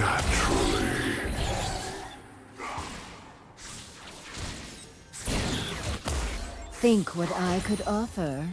naturally. Think what I could offer.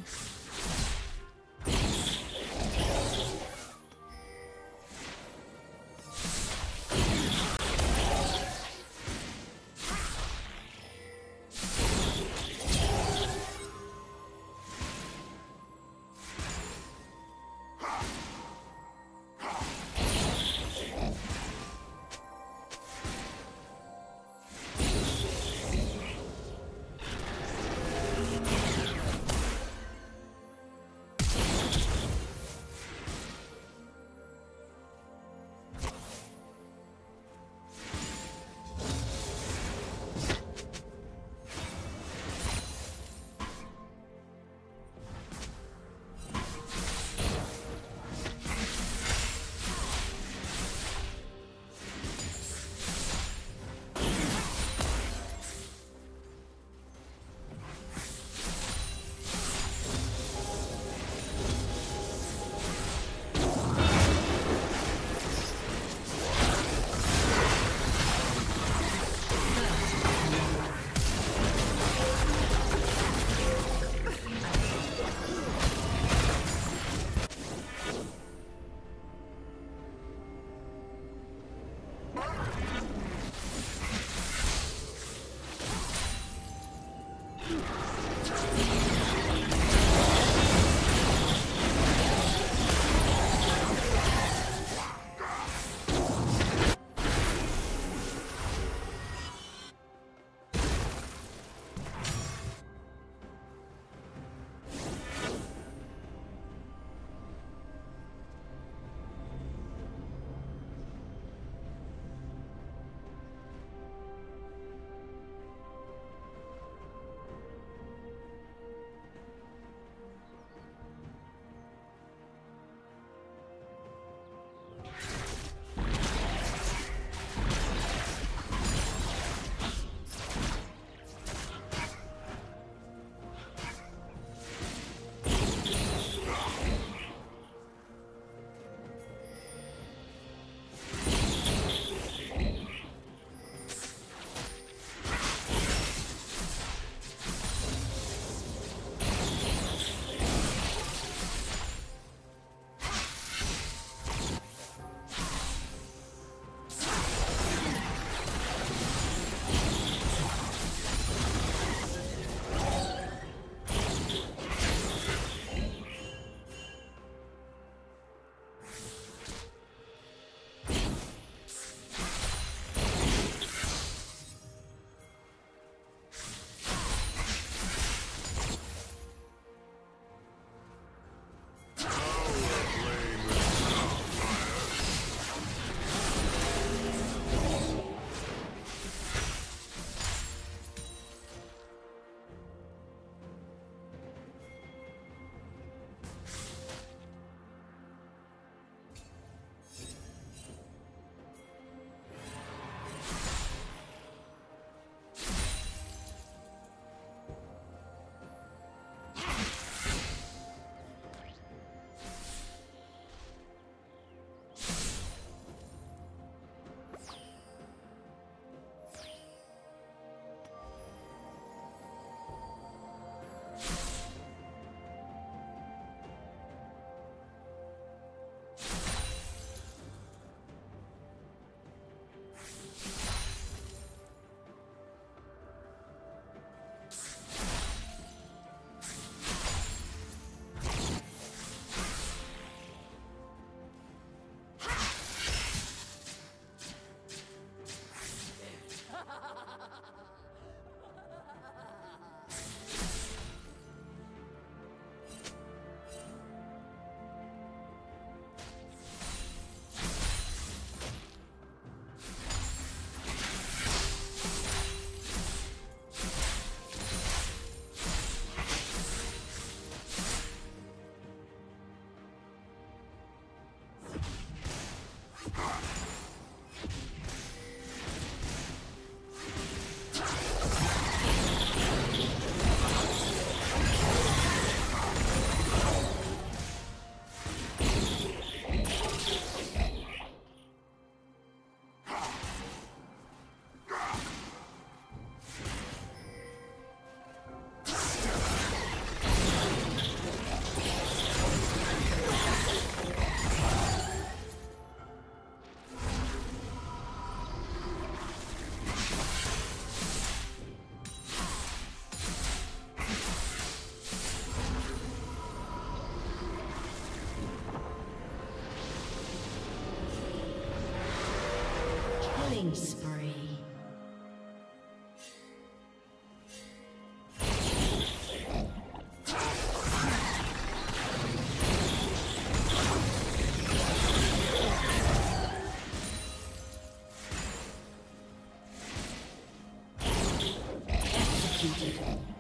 executed.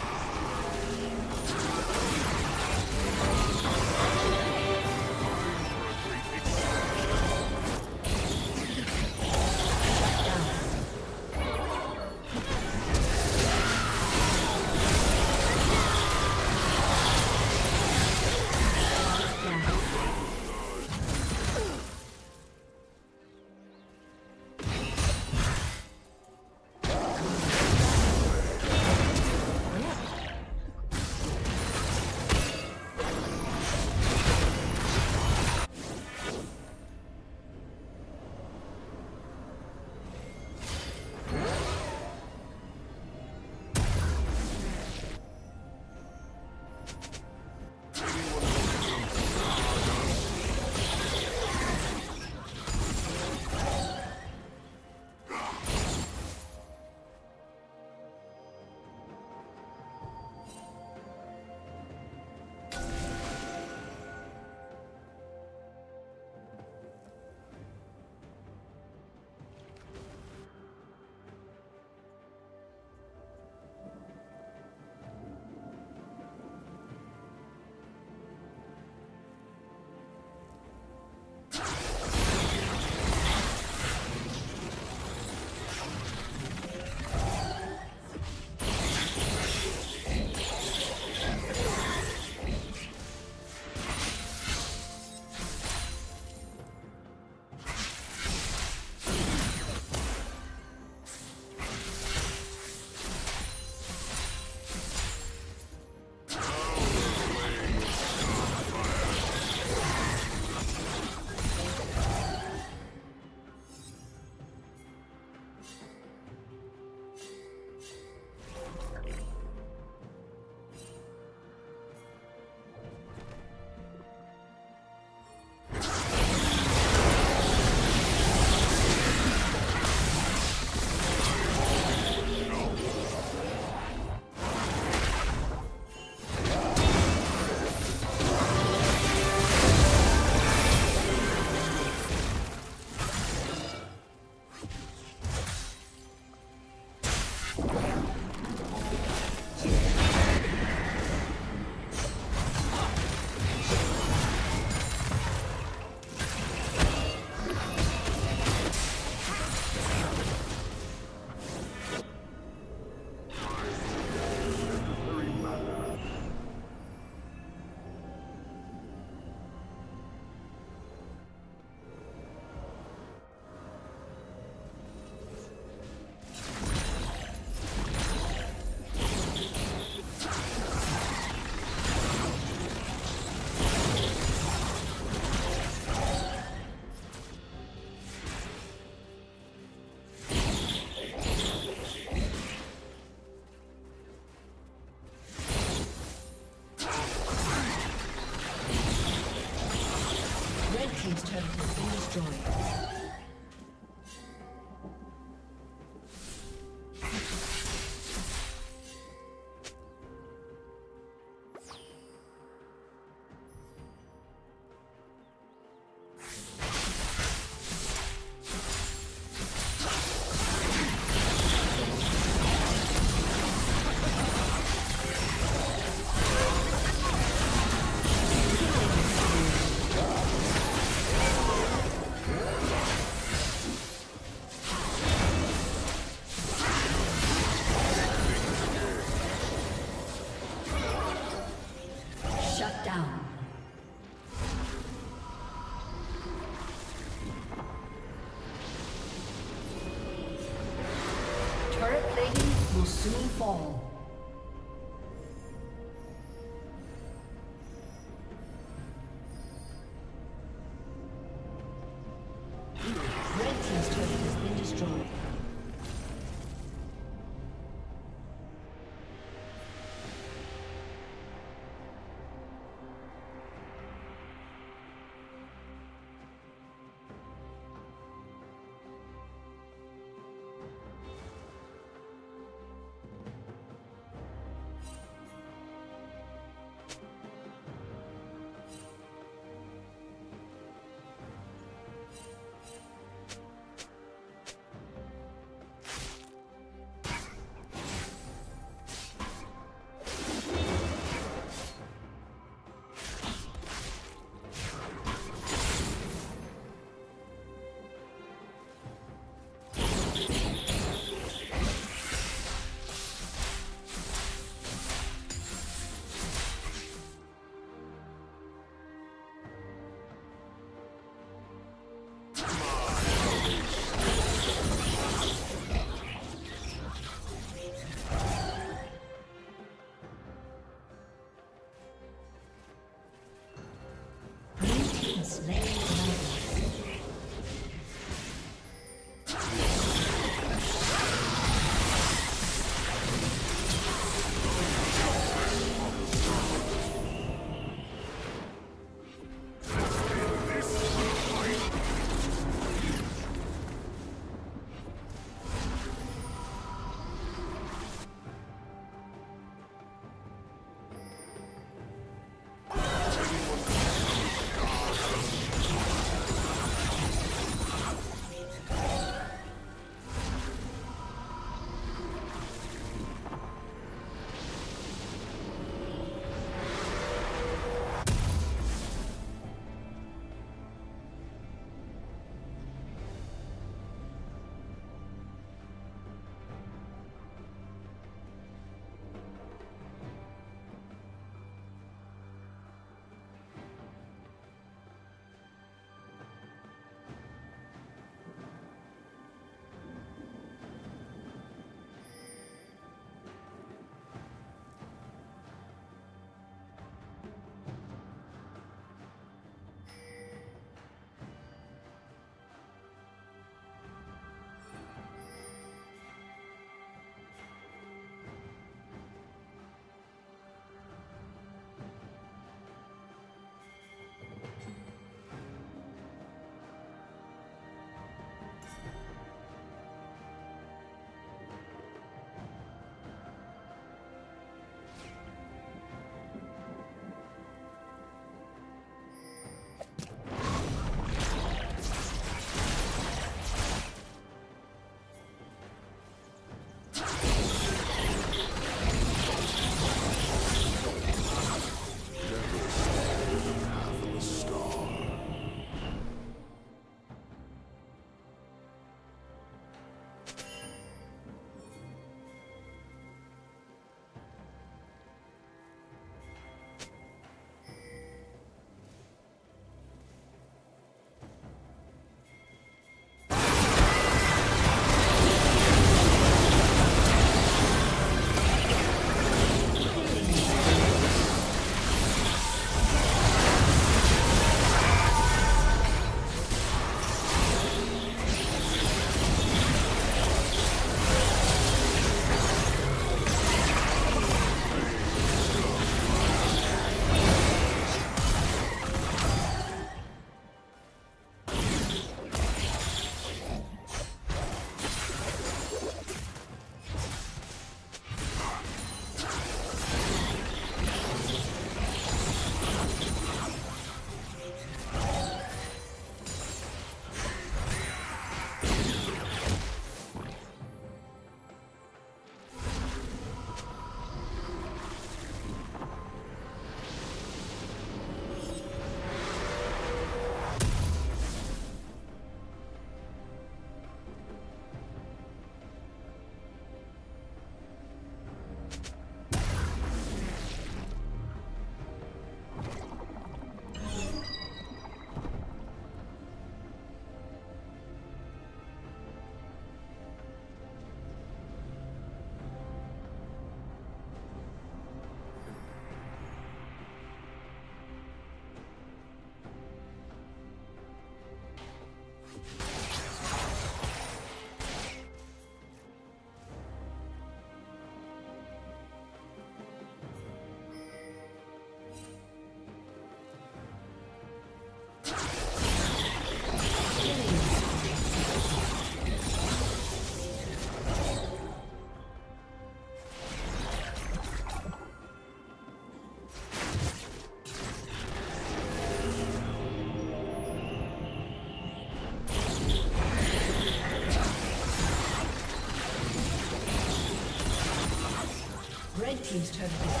Team's turret has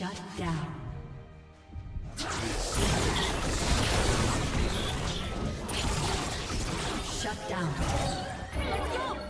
Shut down. Shut down.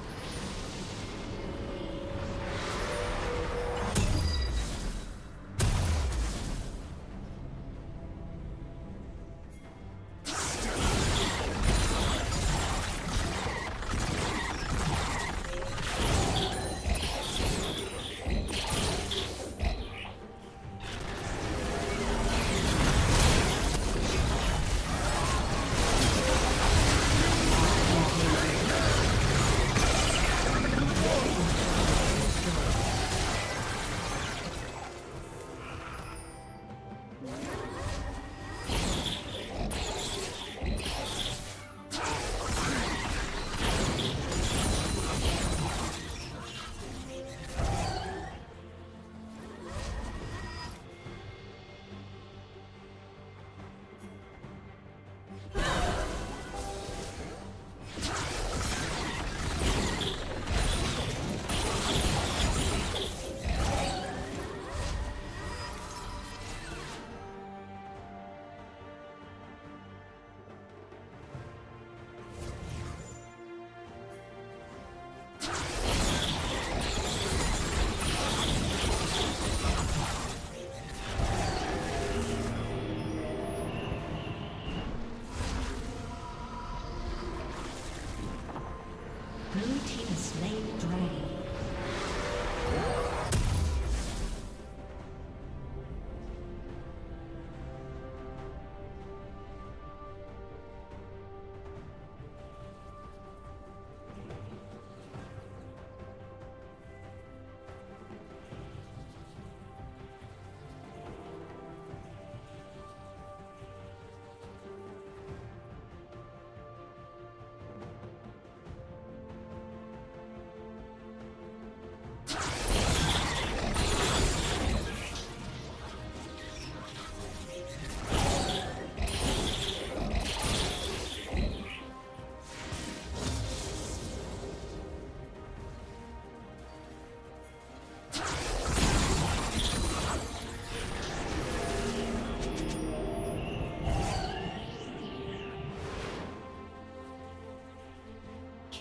slain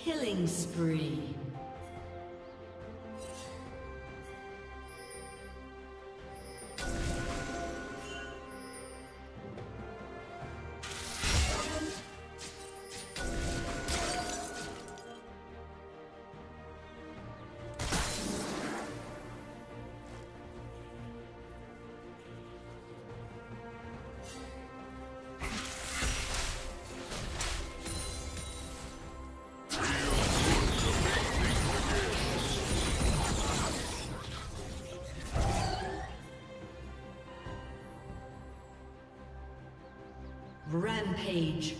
Killing spree. Rampage.